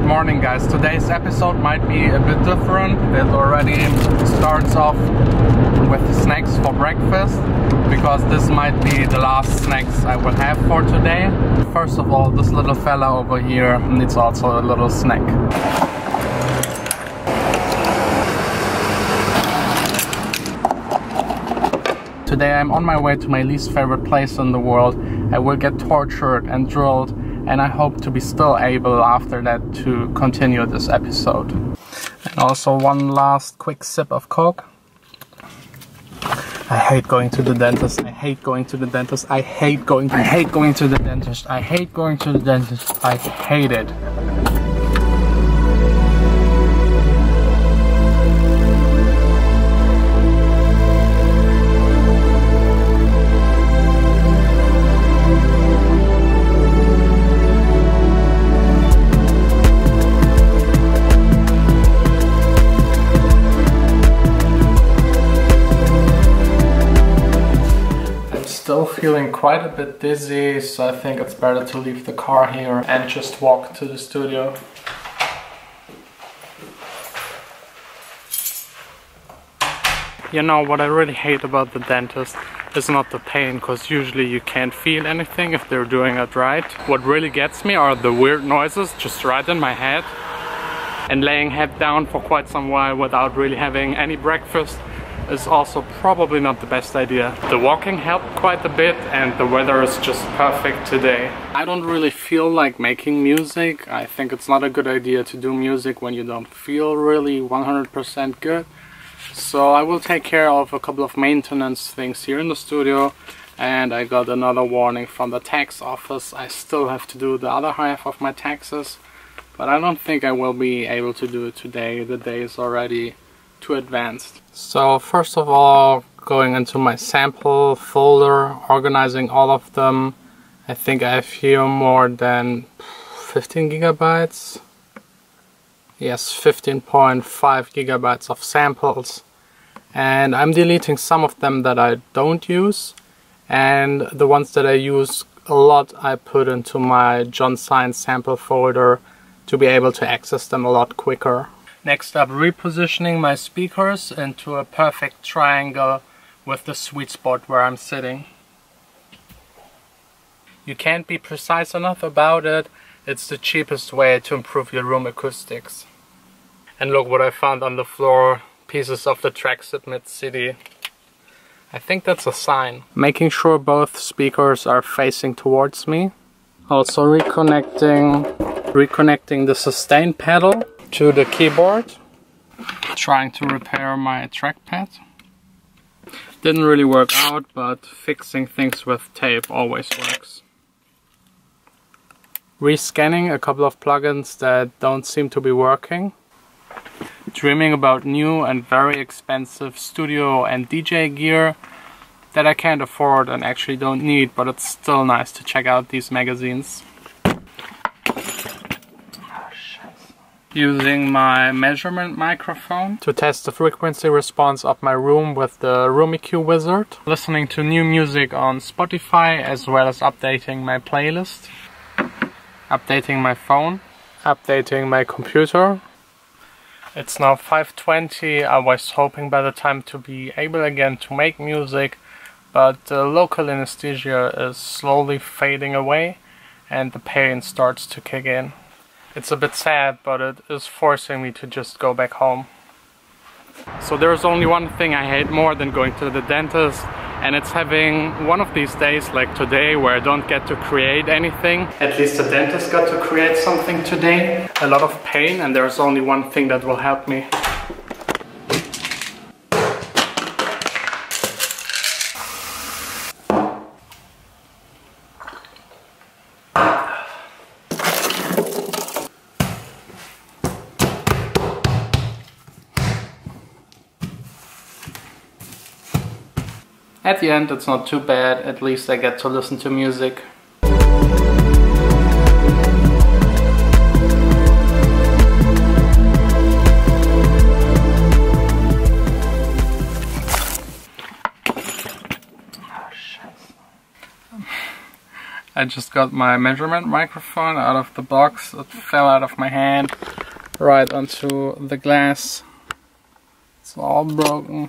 Good morning guys. Today's episode might be a bit different. It already starts off with snacks for breakfast because this might be the last snacks I will have for today. First of all, this little fella over here needs also a little snack. Today I'm on my way to my least favorite place in the world. I will get tortured and drilled and I hope to be still able after that to continue this episode. And also one last quick sip of Coke. I hate going to the dentist. I hate going to the dentist. I hate going I hate going to the dentist. I hate going to the dentist. I hate it. Still feeling quite a bit dizzy, so I think it's better to leave the car here and just walk to the studio. You know, what I really hate about the dentist is not the pain, because usually you can't feel anything if they're doing it right. What really gets me are the weird noises just right in my head and laying head down for quite some while without really having any breakfast is also probably not the best idea. The walking helped quite a bit and the weather is just perfect today. I don't really feel like making music. I think it's not a good idea to do music when you don't feel really 100% good. So I will take care of a couple of maintenance things here in the studio and I got another warning from the tax office. I still have to do the other half of my taxes but I don't think I will be able to do it today. The day is already too advanced. So first of all, going into my sample folder, organizing all of them. I think I have here more than 15 gigabytes. Yes, 15.5 gigabytes of samples. And I'm deleting some of them that I don't use. And the ones that I use a lot I put into my Jon Sine's sample folder to be able to access them a lot quicker. Next up, repositioning my speakers into a perfect triangle with the sweet spot where I'm sitting. You can't be precise enough about it, it's the cheapest way to improve your room acoustics. And look what I found on the floor, pieces of the Traxit Mid-City. I think that's a sign. Making sure both speakers are facing towards me. Also reconnecting, reconnecting the sustain pedal to the keyboard. Trying to repair my trackpad. Didn't really work out but fixing things with tape always works. Rescanning a couple of plugins that don't seem to be working. Dreaming about new and very expensive studio and DJ gear that I can't afford and actually don't need but it's still nice to check out these magazines using my measurement microphone. To test the frequency response of my room with the Room EQ Wizard, listening to new music on Spotify as well as updating my playlist, updating my phone, updating my computer. It's now 5.20, I was hoping by the time to be able again to make music, but the local anesthesia is slowly fading away and the pain starts to kick in. It's a bit sad, but it is forcing me to just go back home. So there's only one thing I hate more than going to the dentist and it's having one of these days like today where I don't get to create anything. At least the dentist got to create something today. A lot of pain and there's only one thing that will help me. At the end it's not too bad, at least I get to listen to music. I just got my measurement microphone out of the box. It fell out of my hand right onto the glass. It's all broken.